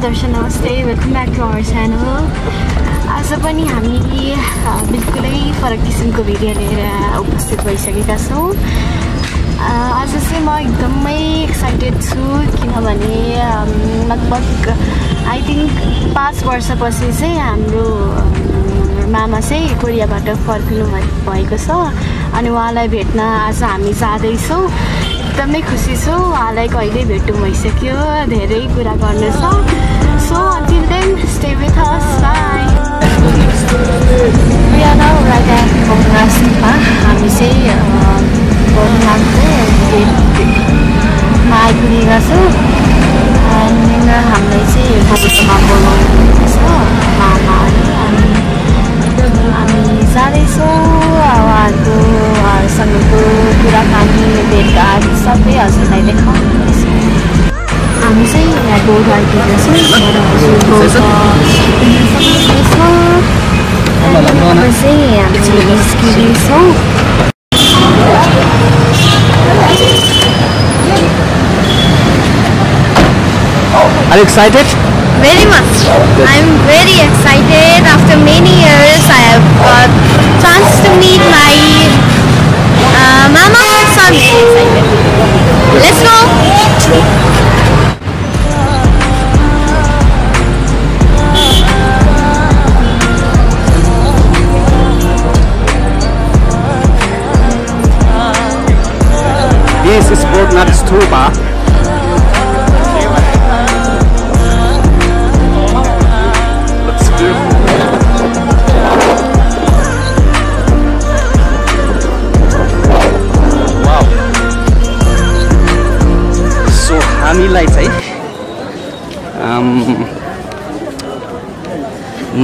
दर्शन नमस्ते welcome back to our channel आज पनि हामी बिल्कुलै फरक किसिमको भिडियो लिएर उपस्थित भइसकेका छौँ। आज चाहिँ म एकदमै एक्साइटेड छु किनभने लगभग आई थिङ्क पाँच वर्षपछि चाहिँ हाम्रो मामा चाहिँ कोरियाबाट फर्किनु भए- भएको छ अनि उहाँलाई भेट्न आज हामी जाँदैछौँ। एकदमै खुसी छु। उहाँलाई कहिल्यै भेट्नु भइसक्यो धेरै कुरा गर्नु छ so until then stay with us bye बङ्गासमा हामी चाहिँ बङ्गालको गेटमा आइपुगेका छौँ। अनि हामीलाई चाहिँ भविष्यमा बोलाउनु छ मामाहरू अनि हामी जाँदैछौँ। उहाँहरूको सँगको कुराकानी भेटघाट सबै हजुरलाई देखाउँदैछौँ हामी चाहिँ यहाँ बोर्ड आइपुगेको छौँ र हजुरको चाहिँ हामी निस्किँदैछौँ Are you excited? Very much. I'm very excited. After many years, I have got chance to meet my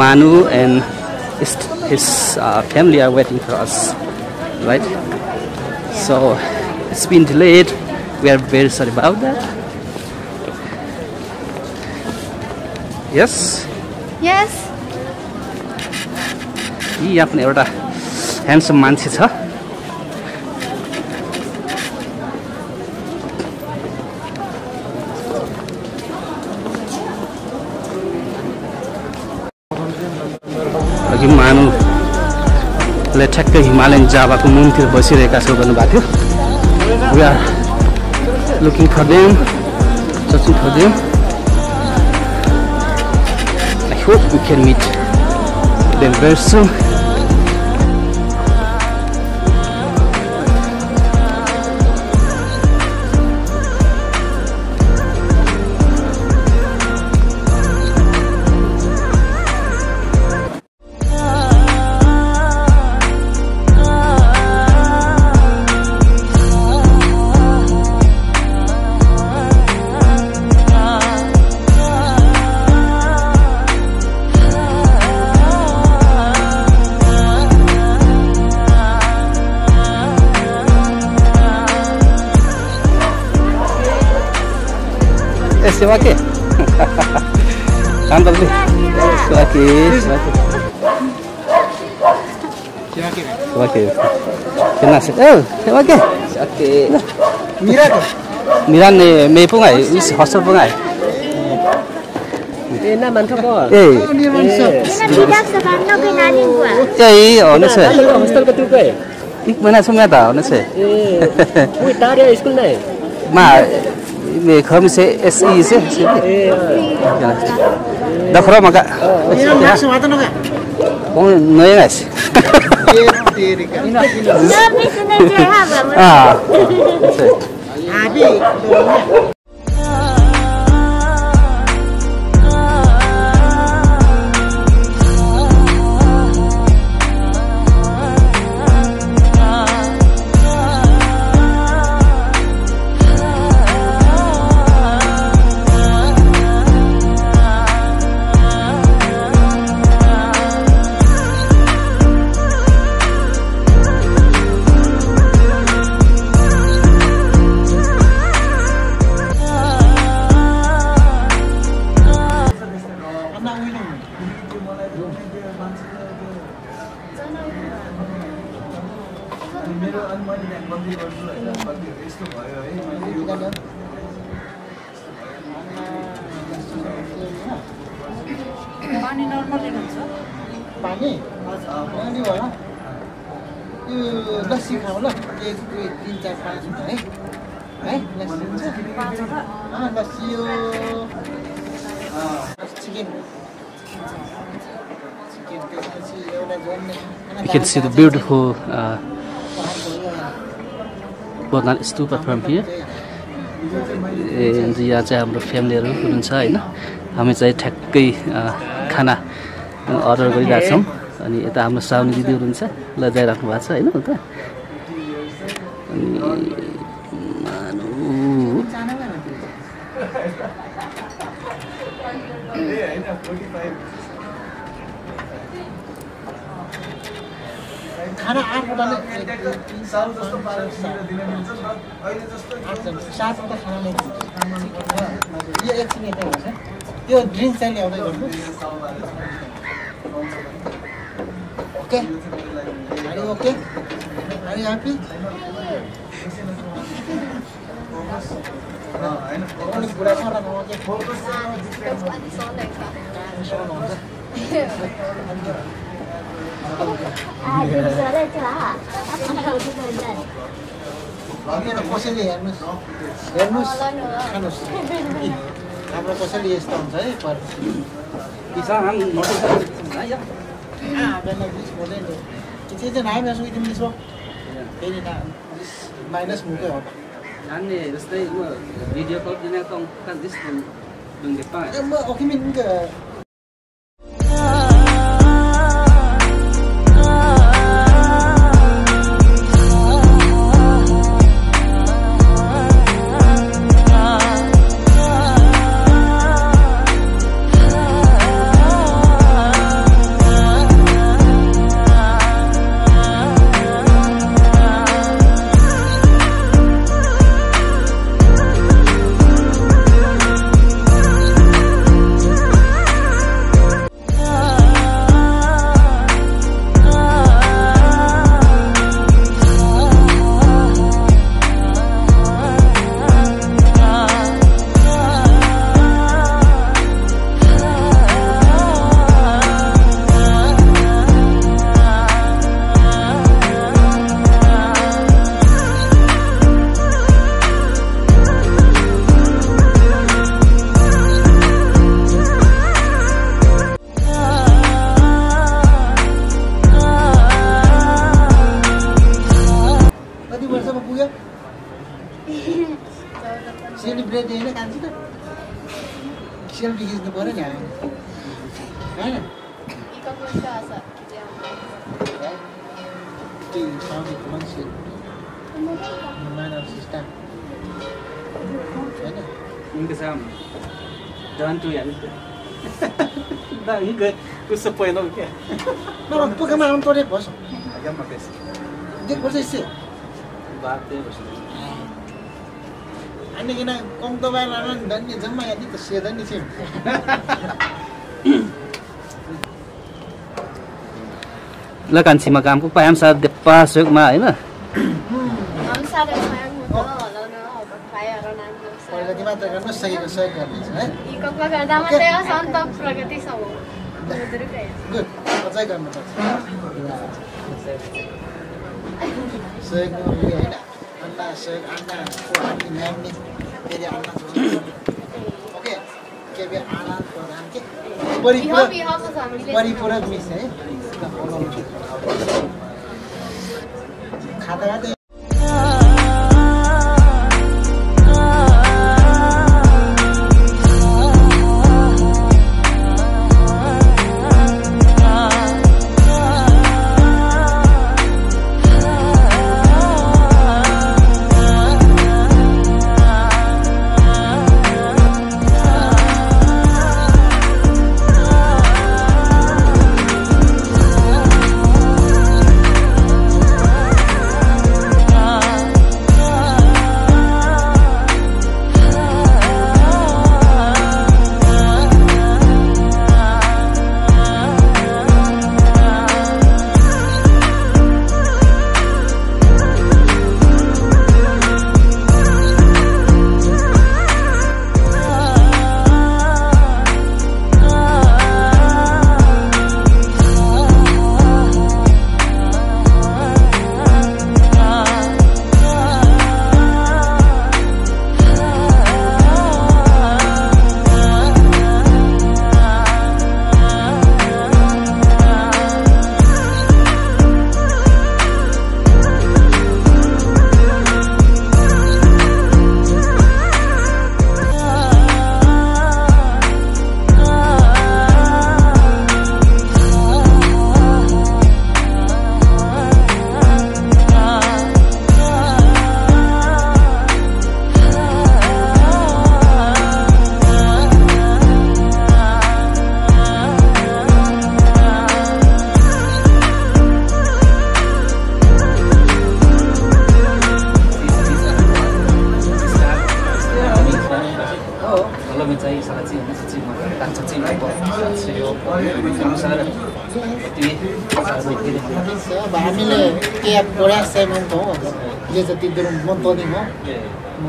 Manu and his, his uh, family are waiting for us, right? So it's been delayed. We are very sorry about that. Yes. Yes. यी पनि एउटा handsome मान्छे छ मानुले ठ्याक्कै Himalayan जावाको मुनतिर बसिरहेका छौँ भन्नुभएको थियो। We are looking for them searching for them I hope we can meet them very सुन ए सेवा के कान्तले सेवा के सेवा के सेवा के kenal sih eh sewa ke oke Mira ko. miran ne me pungai is hostel pungai Eh, naman ka po. eh Tidak sekarang kenalin gua. eh oh ne se Ano, hostel ka tuko eh. ik mana sumya ta ne se Eh, uy, tari school na eh. ma Bekam se SI se sini. Dah kurang maka. Ini nasi mata nggak? Oh, naya guys. Ah. Abi. यो पानी normal लिनुहुन्छ पानी? पानी भयो यो लस्सी खाऊ ल। एक दुई तिन चार पाँच हुन्छ है। है लस्सी हुन्छ? लस्सी यो chicken. You can see the beautiful uh, Bodnan Stupa from here. And यहाँ चाहिँ हाम्रो फ्यामिलीहरू हुनुहुन्छ होइन? हामी चाहिँ ठ्याक्कै खाना अर्डर गरिरहेको छौँ अनि यता हाम्रो साउनी दिदी हुनुहुन्छ लजाइराख्नु भएको छ होइन उता। अनि खाना आठवटा नै एक, दुई, तिन, साल जस्तो पाँच, पारेर छ, सात। दिन मिल्छ नि त अहिले जस्तो आठजना सातवटा खाना नै दिन्छ। यो एकछिन यतै हुन्छ। त्यो ड्रिङ्क चाहिँ ल्याउँदै गर्नु ओके? Are you happy? होइन। अलिक बुढा छ र कसैले हेर्नुहोस् हेर्नुहोस् खानुहोस् हाम्रो कसैले यस्तो हुन्छ है पर Ah, ben nog iets modelo. Het is een heim als we het niet zo. Weet je nou, dus minus moeten op. जान्ने जस्तै म भिडियो कल दिन त त्यस्तो डुङ्गे पाएँ En maar Jangan tuh ya. Nah, ini gue gue sepoi lo kayak. नभए पुगेमा आउनु पऱ्यो बस agak makas देख वर्ष यसो Bate bos. होइन किन कम दबाएर लानु नि धन्य जम्मा यदि त सेदा नि छिम Lah kan si magam ko pa am sa depasok ma, होइन प्रगति मात्र गर्नु सकेको सहयोग गर्नेछ है गुड अझै गर्नुपर्छ सहयोग होइन अन्ना सहयोग हामी फेरि अन्ना ओके के बे परिपूरक परिपूरक मिस है खाँदा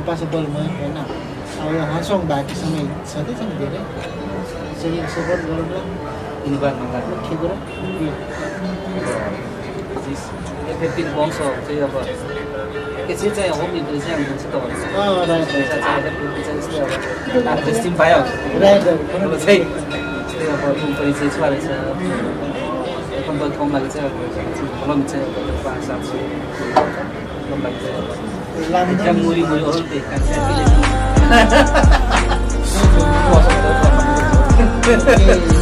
म पासो बोल म होइन अब यो हाँसौँ भएको समय छँदैछ नि धेरै सेकेन्ड सपोर्ट गरेर Ini bang, nggak के कुरा फिफ्टिन बङ्स चाहिँ अब एकैछिन चाहिँ होम इन्टरेस्ट चाहिँ हुन्छ तपाईँहरू पैसा चाहिँ चाहिँ अब अब चाहिँ त्यस्तै अब रुम परिचय छ रहेछ कम चाहिँ कलम चाहिँ पाँच सात सय कम लागि चाहिँ अब लानु त्यहाँ मुरी मुरी अरू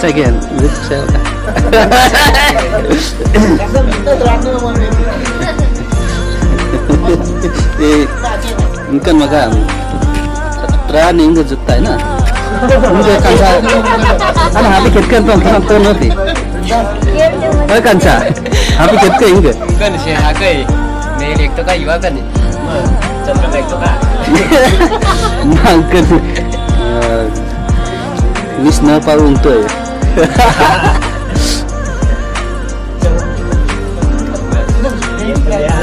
त्यही काम चाहिँ के एउटा ए इनकन मगा tra ning ke juta na Nunggu kansa Ano happy kit kan tong tong tong nanti Ay kansa Happy kit ka inge Kan siya hakay. May elekto ka, iwa kan. Sampai elekto ka. Mangken Nis na pa unto eh ya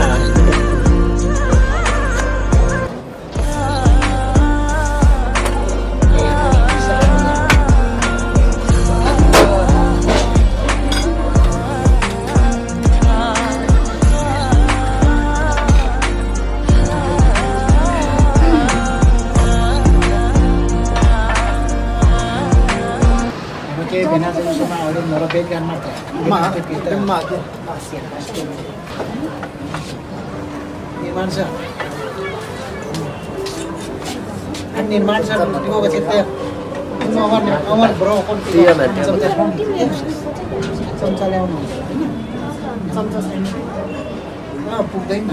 पुग्दैन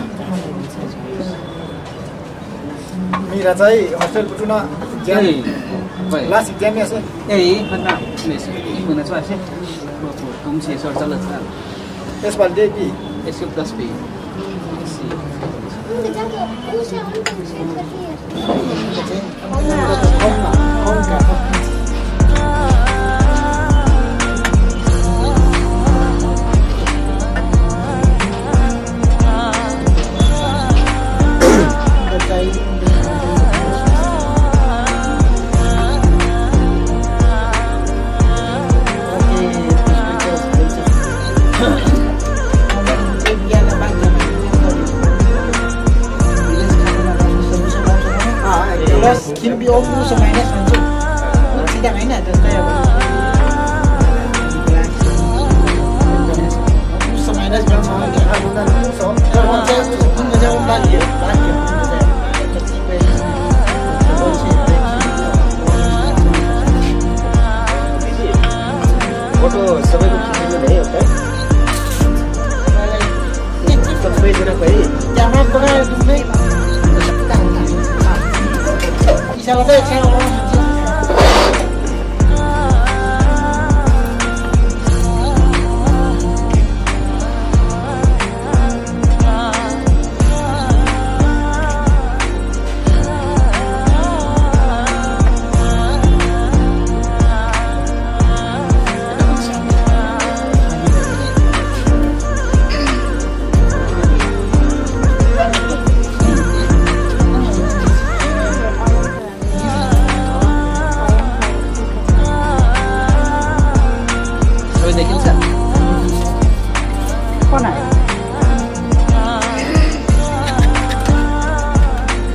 मिरा चाहिँ hostel last mana cuaca छ sir चला त्यसपालिदे कि एसके दस BC 那是什么？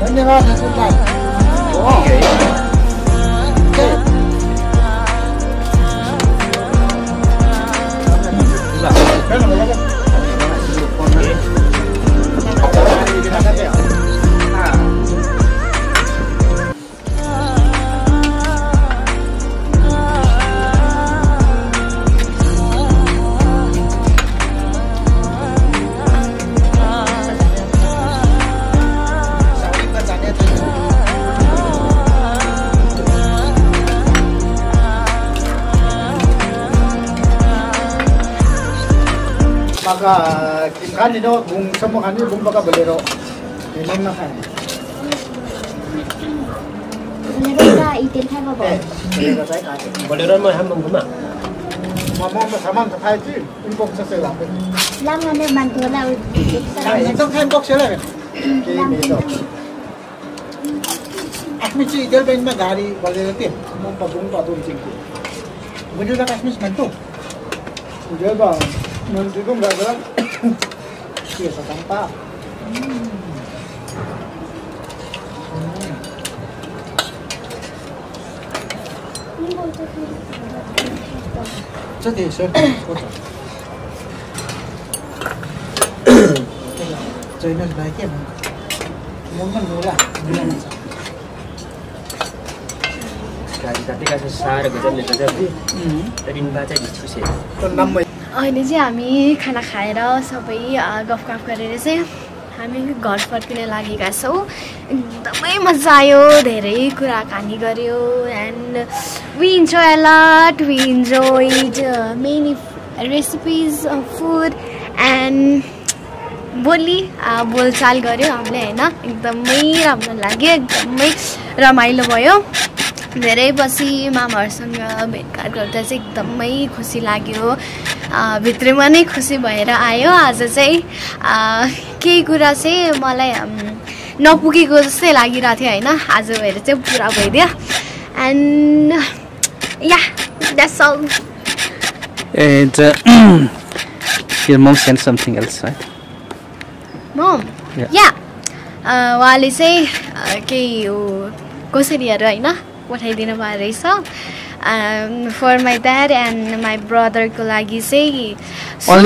धन्यवाद हजुरलाई maka kim eh, kan ni do bung semua kan ni bung baka boleh eh, do minum nak kan boleh do mai hambung kuma mama mà sao mà thay chứ inbox bốc sẽ sửa lại lắm là nên bàn thua đâu này trong khen bốc sẽ lại cái này rồi Kashmir si idal ba yung magari bagay natin? Ang pagong patong singko. Muna na Kashmir man to. Idal ba? त छ त्यही sir channel भाइ के म पनि होला मिलाउनु छ गाडी काट्दै काट्दै साह्रो गजबले गजबले रिम्बा चाहिँ ढिच्छुसे Ito naman. अहिले चाहिँ हामी खाना खाएर सबै गफगाफ गरेर चाहिँ हामी घर फर्किन लागेका छौँ। एकदमै मजा आयो धेरै कुराकानी गऱ्यो and we enjoy lot we enjoyed many recipes food and बोली बोलचाल गऱ्यो हामीले होइन? एकदमै राम्रो लाग्यो एकदमै रमाइलो भयो। धेरै पछि मामाहरूसँग भेटघाट गर्दा चाहिँ एकदमै खुसी लाग्यो। अ, भित्रमा नै खुसी भएर आयो। आज चाहिँ केही कुरा चाहिँ मलाई नपुगेको जस्तै लागिरहेको थियो होइन। आज भएर चाहिँ पुरा भइदियो। And yeah that's all And uh, your mom sent something else, right? Hmm Yeah. Yeah उहाँले चाहिँ केही कोसेरीहरू होइन? पठाइदिनु भयो रहेछ for my dad and my ब्रदरको लागि चाहिँ. Uh,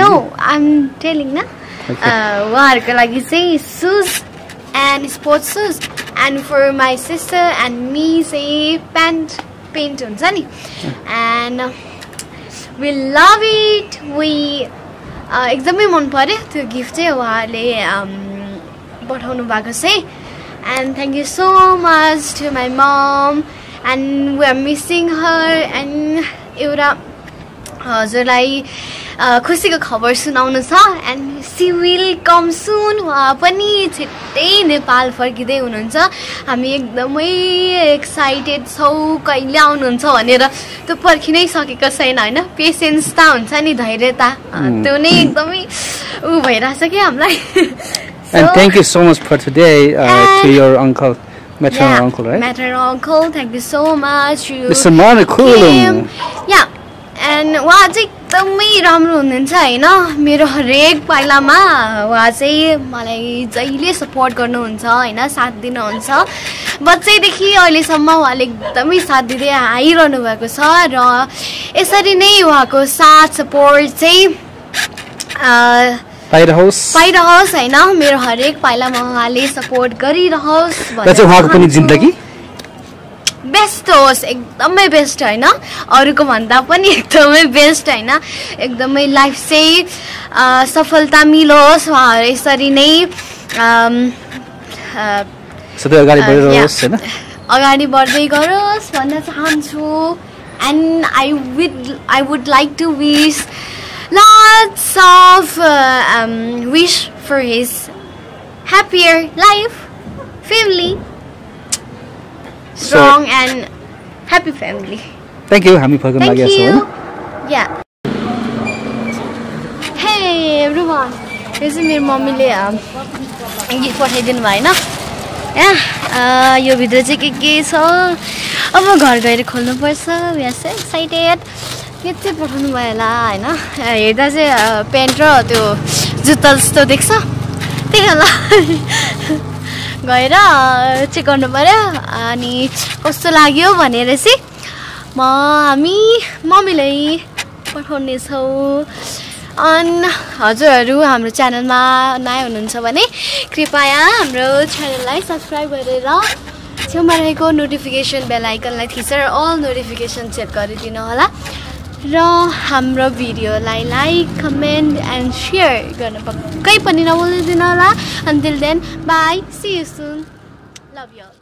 नो टेलिङ न Okay. उहाँहरूको लागि चाहिँ shoes and sports shoes and for my sister and me चाहिँ प्यान्ट पेन्ट हुन्छ नि. And we love it we एकदमै मन पऱ्यो त्यो गिफ्ट चाहिँ उहाँले um, पठाउनु भएको चाहिँ। And thank you so much to my mom and we are missing her and एउटा हजुरलाई अ, खुसीको खबर सुनाउनु छ. And she will come soon उहाँ पनि छिट्टै नेपाल फर्किँदै हुनुहुन्छ. हामी एकदमै एक्साइटेड छौँ कहिले आउनुहुन्छ भनेर त्यो पर्खिनै सकेको छैन होइन? पेसेन्स त हुन्छ नि धैर्यता. त्यो नै एकदमै ऊ भइरहेछ कि हामीलाई? And thank you so much for today uh, to your uncle, maternal Yeah, uncle, right? Maternal uncle, thank you so much. You Mr. Yeah. And उहाँ चाहिँ एकदमै राम्रो हुनुहुन्छ होइन मेरो हरेक पाइलामा उहाँ चाहिँ मलाई जहिले सपोर्ट गर्नुहुन्छ होइन साथ दिनुहुन्छ बच्चैदेखि अहिलेसम्म उहाँले एकदमै साथ दिँदै आइरहनु भएको छ र यसरी नै उहाँको साथ सपोर्ट चाहिँ पाइरहोस्। पाइरहोस् होइन? मेरो हरेक पाइलामा उहाँले सपोर्ट गरिरहोस् उहाँको पनि। जिन्दगी? बेस्ट होस् एकदमै बेस्ट होइन? अरूको भन्दा पनि एकदमै बेस्ट होइन? एकदमै लाइफ चाहिँ सफलता मिलोस् उहाँहरू यसरी नै अगाडि बढ्दै गरोस् भन्न चाहन्छु। And I would I would like to wish lots of uh, um, wish for his happier life, family, strong and happy family. Thank you हामी फर्कन Thank लागेका छौँ you. Yeah. Hey everyone. यो चाहिँ मेरो मम्मीले गिफ्ट पठाइदिनु भयो होइन यहाँ यो भित्र चाहिँ के के छ अब घर गएर खोल्नुपर्छ यहाँ एक्साइटेड के चाहिँ पठाउनु भयो होला होइन हेर्दा चाहिँ प्यान्ट र त्यो जुत्ता जस्तो देख्छ। त्यही होला। गएर चेक गर्नु पऱ्यो अनि कस्तो लाग्यो भनेर चाहिँ म हामी मम्मीलाई पठाउनेछौँ। अनि हजुरहरू हाम्रो च्यानलमा नयाँ हुनुहुन्छ भने कृपया हाम्रो च्यानललाई सब्सक्राइब गरेर छेउमा रहेको नोटिफिकेसन बेल आइकनलाई थिचेर अल नोटिफिकेसन सेट गरिदिनु होला। र हाम्रो भिडियोलाई लाइक कमेन्ट एन्ड सेयर गर्न पक्कै पनि नभुलिदिनु होला until then bye see you soon love you